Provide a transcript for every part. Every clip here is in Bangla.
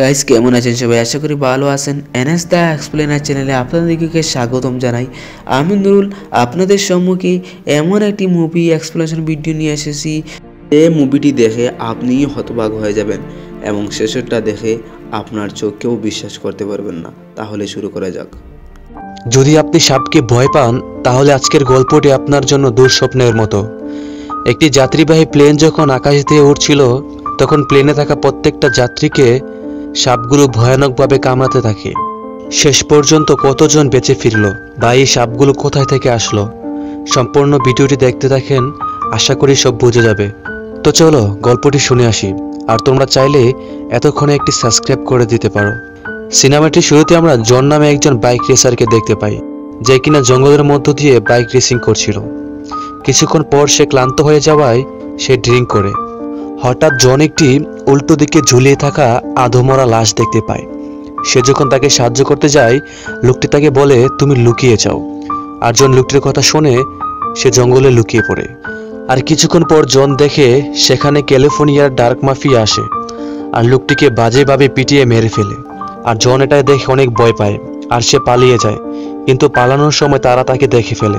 গাইস কেমন আছেন সবাই? আশা করি ভালো আছেন। এনএস দা এক্সপ্লেনার চ্যানেলে আপনাদেরকে স্বাগতম জানাই। আমি নুরুল, আপনাদের সম্মুখে এমন একটি মুভি এক্সপ্লেনেশন ভিডিও নিয়ে এসেছি। এই মুভিটি দেখে আপনিই হতবাক হয়ে যাবেন এবং শেষেরটা দেখে আপনার চোখকেও বিশ্বাস করতে পারবেন না। তাহলে শুরু করা যাক। যদি আপনি সাপকে ভয় পান, তাহলে আজকের গল্পটি আপনার জন্য দুঃস্বপ্নের মতো। একটি যাত্রীবাহী প্লেন যখন আকাশ দিয়ে উঠছিল তখন প্লেনে থাকা প্রত্যেকটা যাত্রীকে সাপগুলো ভয়ানকভাবে কামড়াতে থাকে। শেষ পর্যন্ত কতজন বেঁচে ফিরল বা এই সাপগুলো কোথায় থেকে আসলো? সম্পূর্ণ ভিডিওটি দেখতে থাকেন, আশা করি সব বুঝে যাবে। তো চলো, গল্পটি শুনে আসি। আর তোমরা চাইলে এতক্ষণে একটি সাবস্ক্রাইব করে দিতে পারো। সিনেমাটির শুরুতে আমরা জন নামে একজন বাইক রেসারকে দেখতে পাই, যে কিনা জঙ্গলের মধ্য দিয়ে বাইক রেসিং করছিল। কিছুক্ষণ পর সে ক্লান্ত হয়ে যাওয়ায় সে ড্রিঙ্ক করে। হঠাৎ জন একটি উল্টো দিকে ঝুলিয়ে থাকা আধমরা লাশ দেখতে পায়। সে যখন তাকে সাহায্য করতে যায়, লোকটি তাকে বলে, তুমি লুকিয়ে যাও। আর জন লোকটির কথা শুনে সে জঙ্গলে লুকিয়ে পড়ে। আর কিছুক্ষণ পর জন দেখে সেখানে ক্যালিফোর্নিয়ার ডার্ক মাফিয়া আসে আর লোকটিকে বাজেভাবে পিটিয়ে মেরে ফেলে। আর জন এটা দেখে অনেক ভয় পায় আর সে পালিয়ে যায়। কিন্তু পালানোর সময় তারা তাকে দেখে ফেলে।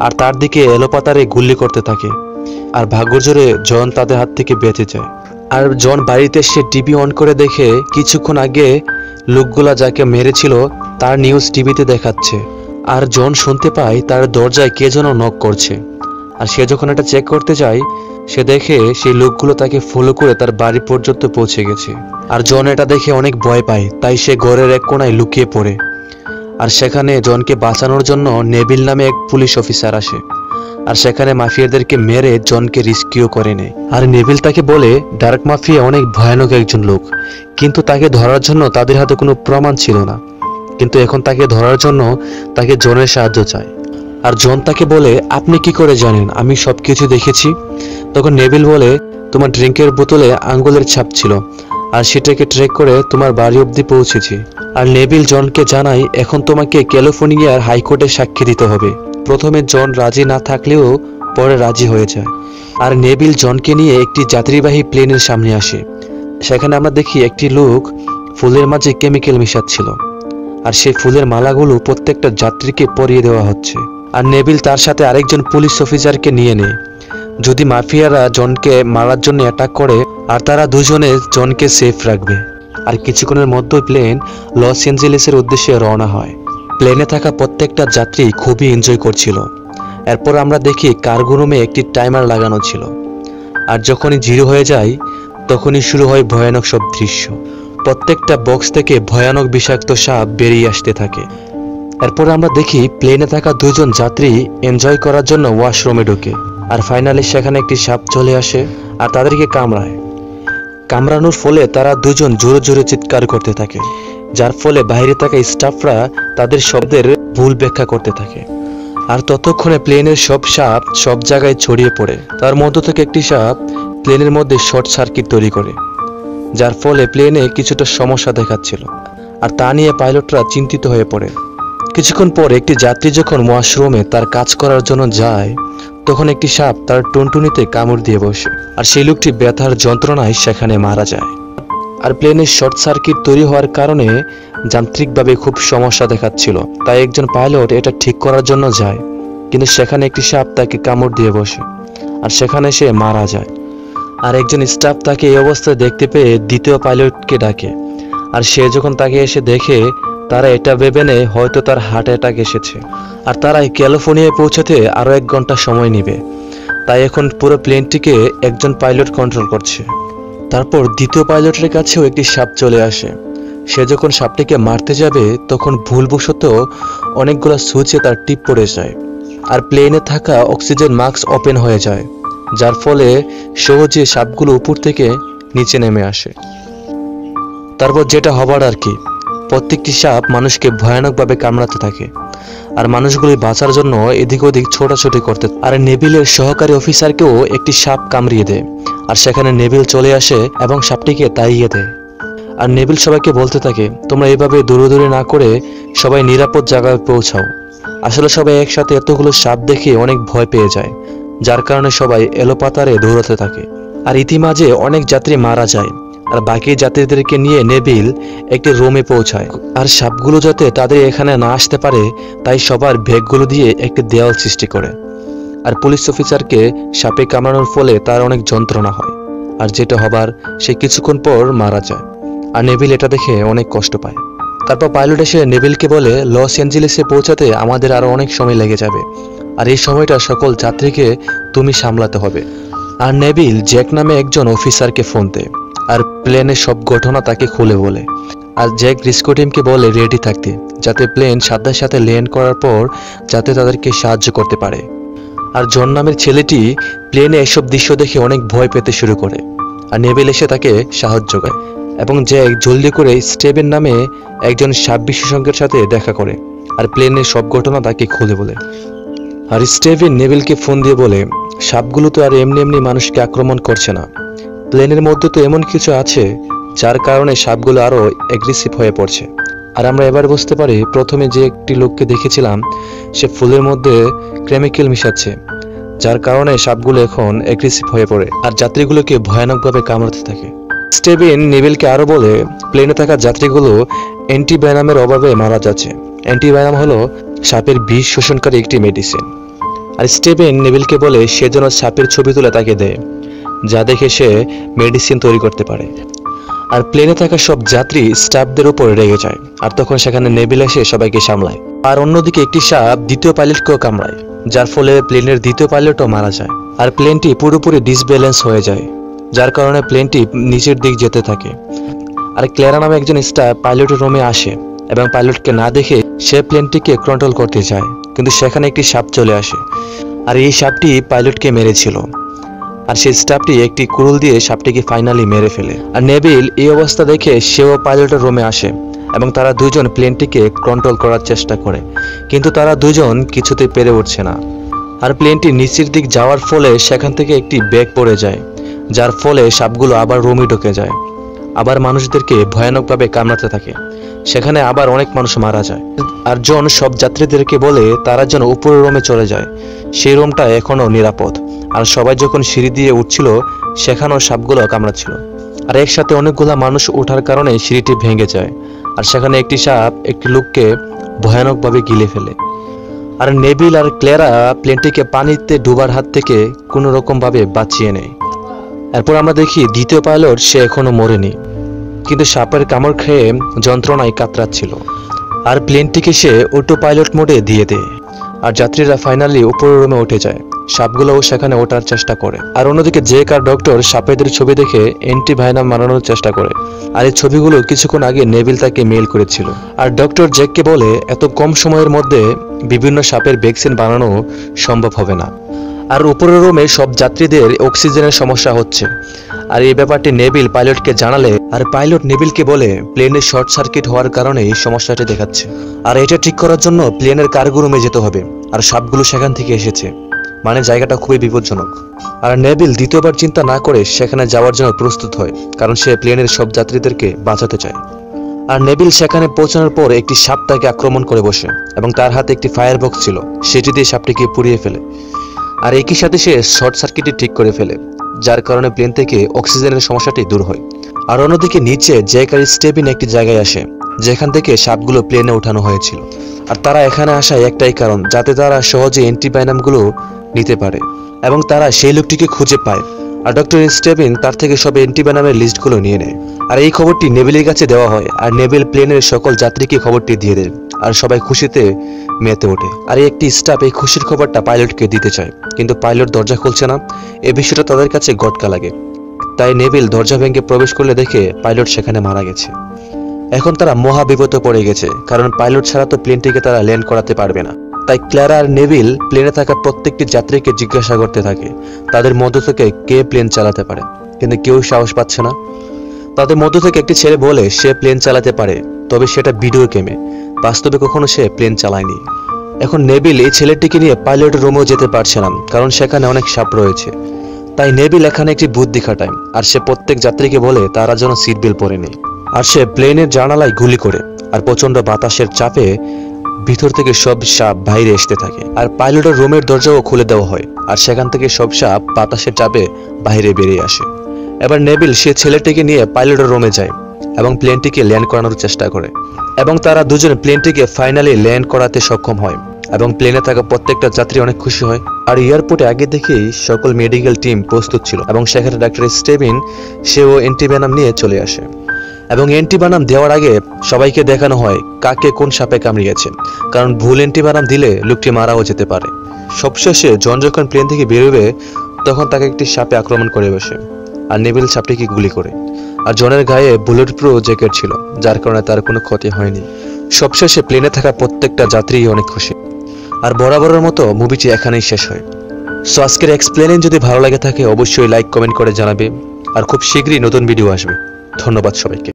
আর তার দিকে এলোপাতারে গুলি করতে থাকে। আর ভাগ্যজোরে জন তাদের হাত থেকে বেঁচে যায়। আর জন বাড়িতে সে টিভি অন করে দেখে কিছুক্ষণ আগে লোকগুলা যাকে মেরেছিল, তার নিউজ টিভিতে দেখাচ্ছে। আর জন শুনতে পায় তার দরজায় কে যেন নক করছে। আর সে যখন এটা চেক করতে যায়, সে দেখে সেই লোকগুলো তাকে ফলো করে তার বাড়ি পর্যন্ত পৌঁছে গেছে। আর জন এটা দেখে অনেক ভয় পায়, তাই সে ঘরের এক কোনায় লুকিয়ে পড়ে। আর সেখানে জনকে বাঁচানোর জন্য নেবিল নামে এক পুলিশ অফিসার আসে। আর সেখানে মাফিয়াদেরকে মেরে জনকে রিস্কিউ করে নেয়। আর নেভিল তাকে বলে, ডার্ক মাফিয়া অনেক ভয়ানক একজন লোক। কিন্তু তাকে ধরার জন্য তাদের হাতে কোনো প্রমাণ ছিল না। কিন্তু এখন তাকে ধরার জন্য তাকে জনের সাহায্য চায়। আর জন তাকে বলে, আপনি কি করে জানেন? আমি সবকিছু দেখেছি। তখন নেভিল বলে, তোমার ড্রিঙ্কের বোতলে আঙ্গুলের ছাপ ছিল, আর সেটাকে ট্রেক করে তোমার বাড়ি অবধি পৌঁছেছি। আর নেভিল জনকে জানাই এখন তোমাকে ক্যালিফোর্নিয়ার হাইকোর্টে সাক্ষী দিতে হবে। প্রথমে জন রাজি না থাকলেও পরে রাজি হয়ে যায়। আর নেভিল জনকে নিয়ে একটি যাত্রীবাহী প্লেনের সামনে আসে। সেখানে আমরা দেখি একটি লোক ফুলের মাঝে কেমিক্যাল মিশাচ্ছিল। আর সেই ফুলের মালাগুলো প্রত্যেকটা যাত্রীকে পরিয়ে দেওয়া হচ্ছে। আর নেভিল তার সাথে আরেকজন পুলিশ অফিসারকে নিয়ে নেয়। যদি মাফিয়ারা জনকে মারার জন্য অ্যাটাক করে, আর তারা দুজনে জনকে সেফ রাখবে। আর কিছুক্ষণের মধ্যে প্লেন লস এঞ্জেলেসের উদ্দেশ্যে রওনা হয়। প্লেনে থাকা প্রত্যেকটা যাত্রী খুবই এনজয় করছিল। এরপর আমরা দেখি কার্গো রুমে একটি টাইমার লাগানো ছিল। আর যখনই জিরো হয়ে যায়, তখনই শুরু হয় ভয়ানক সব দৃশ্য। প্রত্যেকটা বক্স থেকে ভয়ানক বিষাক্ত সাপ বেরিয়ে আসতে থাকে। এরপর আমরা দেখি প্লেনে থাকা দুজন যাত্রী এনজয় করার জন্য ওয়াশরুমে ঢোকে। আর ফাইনালি সেখানে একটি সাপ চলে আসে আর তাদেরকে কামড়ায়। কামড়ানোর ফলে তারা দুজন জোরে জোরে চিৎকার করতে থাকে। যার ফলে বাইরে থাকা স্টাফরা তাদের শব্দের ভুল ব্যাখ্যা করতে থাকে। আর ততক্ষণে প্লেনের সব সাপ সব জায়গায় ছড়িয়ে পড়ে। তার মধ্য থেকে একটি সাপ প্লেনের মধ্যে শর্ট সার্কিট তৈরি করে, যার ফলে প্লেনে কিছুটা সমস্যা দেখাচ্ছিল। আর তা নিয়ে পাইলটরা চিন্তিত হয়ে পড়ে। কিছুক্ষণ পর একটি যাত্রী যখন ওয়াশরুমে তার কাজ করার জন্য যায়, তখন একটি সাপ তার টুনটুনিতে কামড় দিয়ে বসে। আর সেই লোকটি ব্যথার যন্ত্রণায় সেখানে মারা যায়। আর প্লেনের শর্ট সার্কিট তৈরি হওয়ার কারণে যান্ত্রিকভাবে খুব সমস্যা দেখাচ্ছিল। তাই একজন পাইলট এটা ঠিক করার জন্য যায়, কিন্তু সেখানে একটি সাপ তাকে কামড় দিয়ে বসে, আর সেখানে সে মারা যায়। আর একজন স্টাফ তাকে এই অবস্থায় দেখতে পেয়ে দ্বিতীয় পাইলটকে ডাকে, আর সে যখন তাকে এসে দেখে, তারা এটা ভেবে নেয়, হয়তো তার হার্ট অ্যাটাক এসেছে। আর তারা ক্যালিফোর্নিয়ায় পৌঁছাতে আরও এক ঘণ্টা সময় নেবে। তাই এখন পুরো প্লেনটিকে একজন পাইলট কন্ট্রোল করছে। তারপর দ্বিতীয় পাইলটের কাছেও একটি সাপ চলে আসে। সে যখন সাপটিকে মারতে যাবে, তখন ভুলবশত অনেকগুলো সুইচে তার টিপ পড়ে যায় আর প্লেনে থাকা অক্সিজেন মাস্ক ওপেন হয়ে যায়, যার ফলে সহজে সাপগুলো উপর থেকে নিচে নেমে আসে। তারপর যেটা হবার আর কি, প্রত্যেকটি সাপ মানুষকে ভয়ানকভাবে কামড়াতে থাকে। আর মানুষগুলি বাঁচার জন্য এদিক ওদিক ছোটাছুটি করতে আর নেভিলের সহকারী অফিসারকেও একটি সাপ কামড়িয়ে দেয়। আর সেখানে নেভিল চলে আসে এবং সাপটিকে তাড়িয়ে দেয়। আর নেভিল সবাইকে বলতে থাকে, তোমরা এভাবে দূরে দূরে না করে সবাই নিরাপদ জায়গায় পৌঁছাও। আসলে সবাই একসাথে এতগুলো সাপ দেখে অনেক ভয় পেয়ে যায়, যার কারণে সবাই এলোপাতারে দৌড়াতে থাকে। আর ইতিমাঝে অনেক যাত্রী মারা যায়। আর বাকি যাত্রীদেরকে নিয়ে নেবিল একটি রুমে পৌঁছায়। আর সাপগুলো যাতে তাদের এখানে না আসতে পারে, তাই সবার ভেগগুলো দিয়ে একটি দেয়াল সৃষ্টি করে। আর পুলিশ অফিসারকে সাপে কামড়ানোর ফলে তার অনেক যন্ত্রণা হয়। আর যেটা হবার, সে কিছুক্ষণ পর মারা যায়। আর নেভিল এটা দেখে অনেক কষ্ট পায়। তারপর পাইলট এসে নেভিলকে বলে, লস অ্যাঞ্জেলেসে পৌঁছাতে আমাদের আরও অনেক সময় লেগে যাবে। আর এই সময়টা সকল যাত্রীকে তুমি সামলাতে হবে। আর নেভিল জ্যাক নামে একজন অফিসারকে ফোন দেয়। আর প্লেনের সব ঘটনা তাকে খুলে বলে। আর জ্যাক রিস্কো টিমকে বলে রেডি থাকতে, যাতে প্লেন সাধ্যার সাথে ল্যান্ড করার পর যাতে তাদেরকে সাহায্য করতে পারে। আর জন নামের ছেলেটি প্লেনে এসব দৃশ্য দেখে অনেক ভয় পেতে শুরু করে। আর নেবেল এসে তাকে সাহায্য করে এবং জ্যাক জলদি করে স্টেভেন নামে একজন সাপ বিশেষজ্ঞের সাথে দেখা করে আর প্লেনের সব ঘটনা তাকে খুলে বলে। আর স্টেভেন নেবেলকে ফোন দিয়ে বলে, সাপগুলো তো আর এমনি এমনি মানুষকে আক্রমণ করছে না। প্লেনের মধ্যে তো এমন কিছু আছে যার কারণে সাপগুলো আরও অ্যাগ্রেসিভ হয়ে পড়ছে। আর আমরা এবার বুঝতে পারি প্রথমে যে একটি লোককে দেখেছিলাম, সে ফুলের মধ্যে কেমিক্যাল মিশাচ্ছে, যার কারণে সাপগুলো এখন অ্যাগ্রেসিভ হয়ে পড়ে আর যাত্রীগুলোকে ভয়ানকভাবে কামড়াতে থাকে। স্টেভিন নেভিলকে আরও বলে প্লেনে থাকা যাত্রীগুলো অ্যান্টিবায়োনামের অভাবে মারা যাচ্ছে। অ্যান্টিবায়োনাম হলো সাপের বিষ শোষণকারী একটি মেডিসিন আর স্টেভেন নেভিলকে বলে, সে যেন সাপের ছবি তুলে তাকে দেয়। যা দেখে সে মেডিসিন তৈরি করতে পারে। আর প্লেনে থাকা সব যাত্রী স্টাফদের উপর রেগে যায়, আর তখন সেখানে নেভিল এসে সবাইকে সামলায়। আর অন্যদিকে একটি সাপ দ্বিতীয় পাইলটকেও কামড়ায়, যার ফলে প্লেনের দ্বিতীয় পাইলটও মারা যায়। আর প্লেনটি পুরোপুরি ডিসব্যালেন্স হয়ে যায়, যার কারণে প্লেনটি নিচের দিক যেতে থাকে। আর ক্লেরা নামে একজন স্টাফ পাইলটের রুমে আসে এবং পাইলটকে না দেখে সে প্লেনটিকে কন্ট্রোল করতে যায়। কিন্তু সেখানে একটি সাপ চলে আসে, আর এই সাপটি পাইলটকে মেরেছিল। আর সেই স্টাফটি একটি কুরুল দিয়ে সাপটিকে ফাইনালি মেরে ফেলে। আর নেবিল এই অবস্থা দেখে সেও পাইলটের রুমে আসে এবং তারা দুজন প্লেনটিকে কন্ট্রোল করার চেষ্টা করে। কিন্তু তারা দুজন কিছুতেই পেরে উঠছে না। আর প্লেনটি নিচের দিক যাওয়ার ফলে সেখান থেকে একটি ব্যাগ পড়ে যায়, যার ফলে সাপগুলো আবার রুমে ঢুকে যায়। আবার মানুষদেরকে ভয়ানকভাবে কামড়াতে থাকে। সেখানে আবার অনেক মানুষ মারা যায়। আর জন সব যাত্রীদেরকে বলে তারা যেন উপরের রুমে চলে যায়। সেই রুমটা এখনও নিরাপদ। আর সবাই যখন সিঁড়ি দিয়ে উঠছিল, সেখানেও সাপগুলো কামড়াচ্ছিল। আর একসাথে অনেকগুলা মানুষ ওঠার কারণে সিঁড়িটি ভেঙে যায়, আর সেখানে একটি সাপ একটি লোককে ভয়ানকভাবে গিলে ফেলে। আর নেবিল আর ক্লেরা প্লেনটিকে পানিতে ডুবার হাত থেকে কোনো রকম ভাবে বাঁচিয়ে নেয়। এরপর আমরা দেখি দ্বিতীয় পাইলট, সে এখনও মরেনি। কিন্তু সাপের কামড় খেয়ে যন্ত্রণায় কাতরাচ্ছিল। আর প্লেনটিকে সে অটো পাইলট মোডে দিয়ে দেয়। আর যাত্রীরা ফাইনালি উপরের রুমে উঠে যায়। সাপগুলোও সেখানে ওঠার চেষ্টা করে। আর অন্যদিকে জেক আর ডক্টর সাপেদের ছবি দেখে অ্যান্টিভাইনাম মারানোর চেষ্টা করে। আর এই ছবিগুলো কিছুক্ষণ আগে নেভিল তাকে মেল করেছিল। আর ডক্টর জেককে বলে, এত কম সময়ের মধ্যে বিভিন্ন সাপের ভ্যাকসিন বানানো সম্ভব হবে না। আর উপরের রুমে সব যাত্রীদের অক্সিজেনের সমস্যা হচ্ছে। আর এই ব্যাপারটি নেভিল পাইলটকে জানালে, আর পাইলট নেভিলকে বলে প্লেনের শর্ট সার্কিট হওয়ার কারণে এই সমস্যাটি দেখাচ্ছে। আর এটা ঠিক করার জন্য প্লেনের কার্গো রুমে যেতে হবে। আর সাপগুলো সেখান থেকে এসেছে। মানে জায়গাটা খুবই বিপজ্জনক। আর নেভিল দ্বিতীয়বার চিন্তা না করে সেখানে যাওয়ার জন্য প্রস্তুত হয়, কারণ সে প্লেনের সব যাত্রীদেরকে বাঁচাতে চায়। আর নেভিল সেখানে পৌঁছানোর পর একটি সাপ তাকে আক্রমণ করে বসে, এবং তার হাতে একটি ফায়ার বক্স ছিল, সেটি দিয়ে সাপটিকে পুড়িয়ে ফেলে। আর একই সাথে সে শর্ট সার্কিটই ঠিক করে ফেলে, যার কারণে প্লেন থেকে অক্সিজেনের সমস্যাটি দূর হয়। আর অন্যদিকে নিচে জ্যাক আর স্টেবিন একটি জায়গায় আসে, যেখান থেকে সাপগুলো প্লেনে ওঠানো হয়েছিল। আর তারা এখানে আসায় একটাই কারণ, যাতে তারা সহজে অ্যান্টিবায়োনামগুলো নিতে পারে এবং তারা সেই লোকটিকে খুঁজে পায়। আর ডক্টর স্টেবিন তার থেকে সব অ্যান্টিবায়োনামের লিস্টগুলো নিয়ে নেয়। আর এই খবরটি নেভিলের কাছে দেওয়া হয় আর নেভিল প্লেনের সকল যাত্রীকে খবরটি দিয়ে দেন আর সবাই খুশিতে মেতে ওঠে। আর একটি স্টাফ এই খুশির খবরটা পাইলটকে দিতে চায়। কিন্তু পাইলট দরজা খুলছে না। এ বিষয়টা তাদের কাছে গটকা লাগে। তাই নেভিল দরজা ভেঙে প্রবেশ করলে দেখে পাইলট সেখানে মারা গেছে। এখন তারা মহা পড়ে গেছে। কারণ পাইলট ছাড়া তো প্লেনটিকে তারা ল্যান্ড করাতে পারবে না। তাই ক্লারা আর নেভিল প্লেনে থাকা প্রত্যেকটি যাত্রীকে জিজ্ঞাসা করতে থাকে, তাদের মধ্য থেকে কে প্লেন চালাতে পারে, কিন্তু কেউ সাহস পাচ্ছে না। তাদের মধ্য থেকে একটি ছেলে বলে সে প্লেন চালাতে পারে, তবে সেটা ভিডিও গেমে, বাস্তবে কখনো সে প্লেন চালায়নি। এখন নেবিল এই ছেলেটিকে নিয়ে পাইলটের রুমেও যেতে পারছে না, কারণ সেখানে অনেক সাপ রয়েছে। তাই নেবিল এখানে একটি বুদ্ধি খাটায়, আর সে প্রত্যেক যাত্রীকে বলে তারা যেন সিট বেল্ট পরে নেই আর সে প্লেনের জানালায় গুলি করে, আর প্রচণ্ড বাতাসের চাপে ভিতর থেকে সব সাপ বাইরে আসতে থাকে। আর পাইলটের রুমের দরজাও খুলে দেওয়া হয়, আর সেখান থেকে সব সাপ বাতাসের চাপে বাইরে বেরিয়ে আসে। এবার নেবিল সে ছেলেটিকে নিয়ে পাইলটের রুমে যায় এবং প্লেনটিকে ল্যান্ড করানোর চেষ্টা করে। এবং তারা দুজন প্লেনটিকে ফাইনালি ল্যান্ড করাতে সক্ষম হয়। এবং প্লেনে থাকা প্রত্যেকটা যাত্রী অনেক খুশি হয়। আর এয়ারপোর্টে আগে থেকেই সকল মেডিকেল টিম প্রস্তুত ছিল এবং সেখানে ডাক্তার স্টেভিন সেও অ্যান্টিভেনাম নিয়ে চলে আসে। এবং অ্যান্টিবানাম দেওয়ার আগে সবাইকে দেখানো হয় কাকে কোন সাপে কামড়িয়েছে। কারণ ভুল অ্যান্টিবানাম দিলে লোকটি মারাও যেতে পারে। সবশেষে জন যখন প্লেন থেকে বেরোবে, তখন তাকে একটি সাপে আক্রমণ করে বসে। আর নেভিল সাপটিকে গুলি করে। আর জনের গায়ে বুলেট প্রো জ্যাকেট ছিল, যার কারণে তার কোনো ক্ষতি হয়নি। সবশেষে প্লেনে থাকা প্রত্যেকটা যাত্রী অনেক খুশি। আর বরাবরের মতো মুভিটি এখানেই শেষ হয়। সো আজকের এক্সপ্লেনিং যদি ভালো লাগে থাকে, অবশ্যই লাইক কমেন্ট করে জানাবে। আর খুব শীঘ্রই নতুন ভিডিও আসবে। ধন্যবাদ সবাইকে।